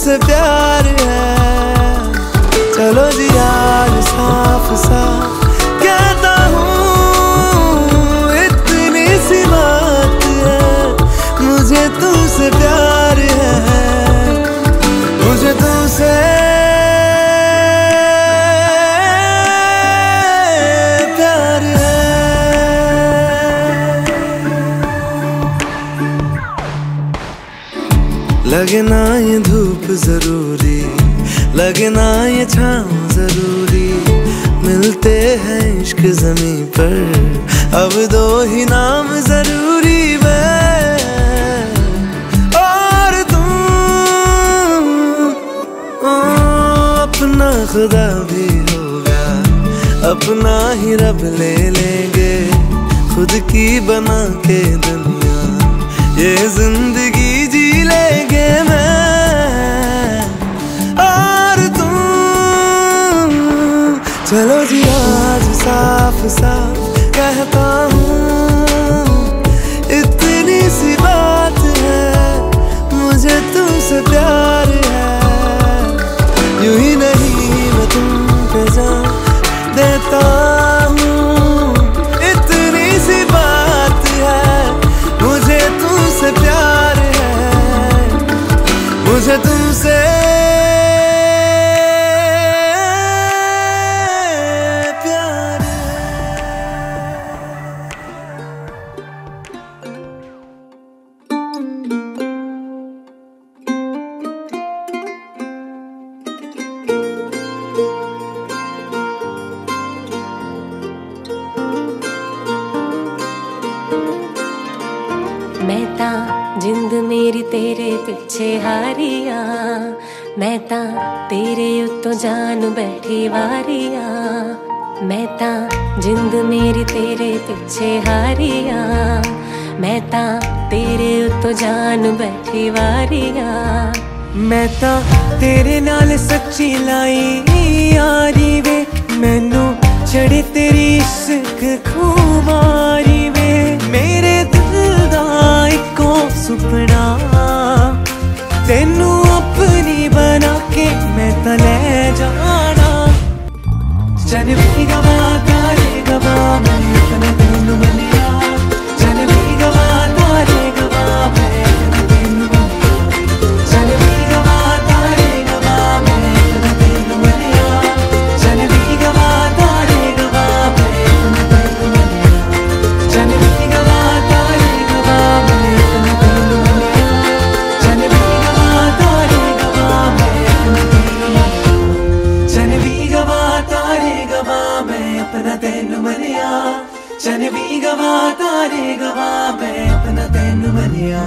तुमसे प्यार है। चलो जी यार, साफ़ साफ़। कहता हूँ, इतनी सी बात है। मुझे तुमसे प्यार है लगे ना ये धूप ज़रूरी लगे ना ये छाँव ज़रूरी। मिलते हैं इश्क जमी पर अब दो ही नाम ज़रूरी और तुम ओ, अपना खुदा भी होगा अपना ही रब ले लेंगे खुद की बना के दुनिया। ये ज़िंदगी चलो जी आज साफ़ साफ़ कहता हूँ इतनी सी बात है मुझे तुमसे प्यार ਜਿੰਦ ਤੇਰੇ ਪਿੱਛੇ ਹਾਰੀਆਂ। ਮੈਂ ਤਾਂ ਤੇਰੇ ਉੱਤੋਂ ਜਾਨ ਬੈਠੀ ਵਾਰੀਆਂ। ਮੈਂ ਤਾਂ ਜਿੰਦ ਮੇਰੀ ਤੇਰੇ ਪਿੱਛੇ ਹਾਰੀਆਂ। ਮੈਂ ਤਾਂ ਤੇਰੇ ਉੱਤੋਂ ਜਾਨ ਬੈਠੀ ਵਾਰੀਆਂ। ਮੈਂ ਤਾਂ ਤੇਰੇ ਨਾਲ ਸੱਚੀ ਲਾਈ ਯਾਰੀ ਵੇ ਮੈਨੂੰ ਚੜੇ ਤੇਰੀ ਇਸ਼ਕ ਖੂਮਾਰੀ ਜਨ करेगा गवा मैं अपना तेन बनिया